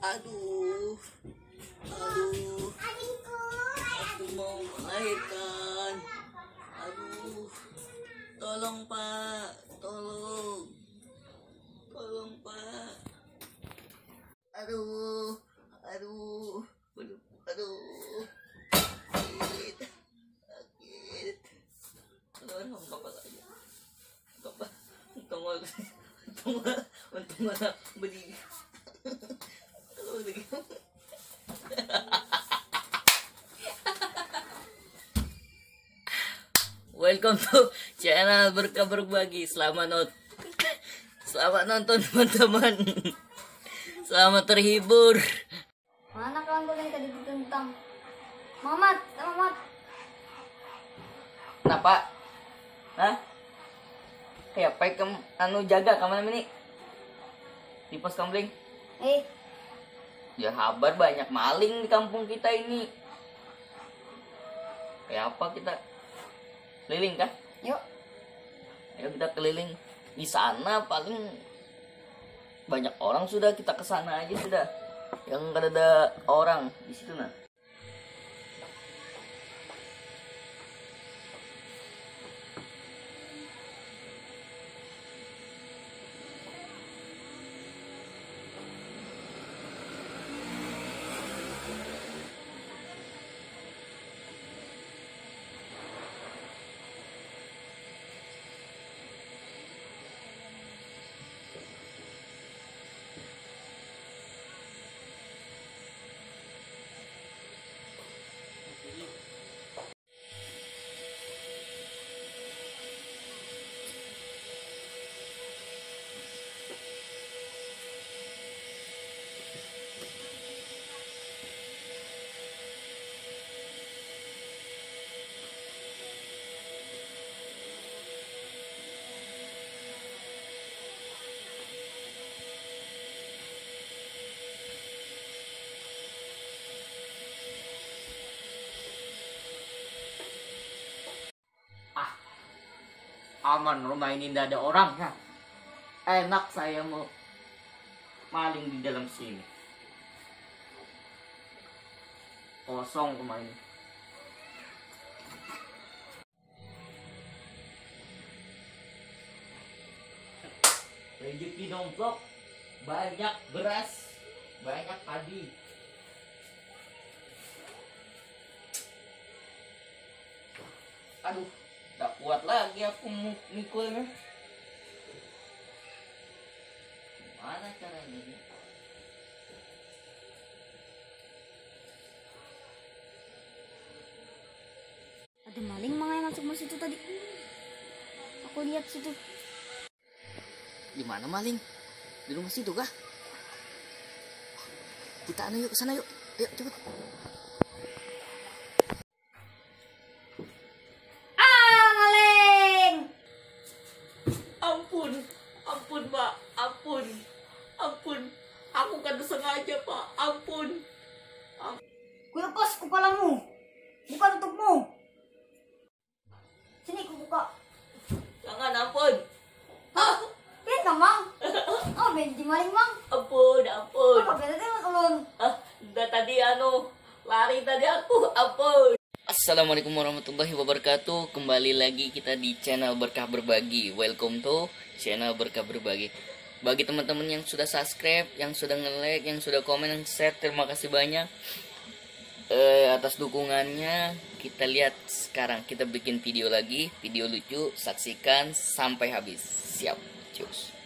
Aduh. Aduh. Aku mau melahirkan. Aduh. Tolong, Pak. Tolong. Tolong, Pak. Aduh. Aduh. Aduh. Aduh. Sakit. Sakit. Sama bapak saja. Bapak. Untung. Untung Untung berdiri. Welcome to channel berkah berbagi. Selamat not Selamat nonton teman-teman. Selamat terhibur. Mana kawan gue yang tadi ditentang? Mamat, eh, Mamat. Kenapa? Hah? Kayak apa kamu anu jaga kamu ini? Di pos kambling. Eh, Ya kabar banyak maling di kampung kita ini. Kayak apa kita? Keliling kah? yuk. Ayo kita keliling di sana paling banyak orang sudah kita ke sana aja sudah. Yang gak ada orang di situ nah. Aman rumah ini tidak ada orang ya. Enak saya mau maling di dalam sini. Kosong rumah ini. Rezeki domplok, banyak beras, banyak padi. Aduh, tak kuat lagi aku mikulnya. Mana caranya ini? Ada maling mga yang masuk masuk situ tadi. Aku lihat situ. Di mana maling? Di rumah situ kah? Kita anu yuk ke sana yuk. Ayo cepet. Ampun, ampun pak, ampun, ampun. Aku kan sengaja pak, ampun. Kulepas kepalamu. Bukan untukmu. Sini ku buka. Jangan ampun. Ah, Pian ka, Mang? Oh, benji maling, Mang. ampun, ampun. Apa beda teh ulun? Ah, udah tadi anu lari tadi aku, ampun. Assalamualaikum warahmatullahi wabarakatuh. Kembali lagi kita di channel Berkah Berbagi. Welcome to channel Berkah Berbagi. Bagi teman-teman yang sudah subscribe, yang sudah nge-like, yang sudah komen, yang share, terima kasih banyak eh, atas dukungannya. Kita lihat sekarang kita bikin video lagi, video lucu. Saksikan sampai habis. Siap, cus.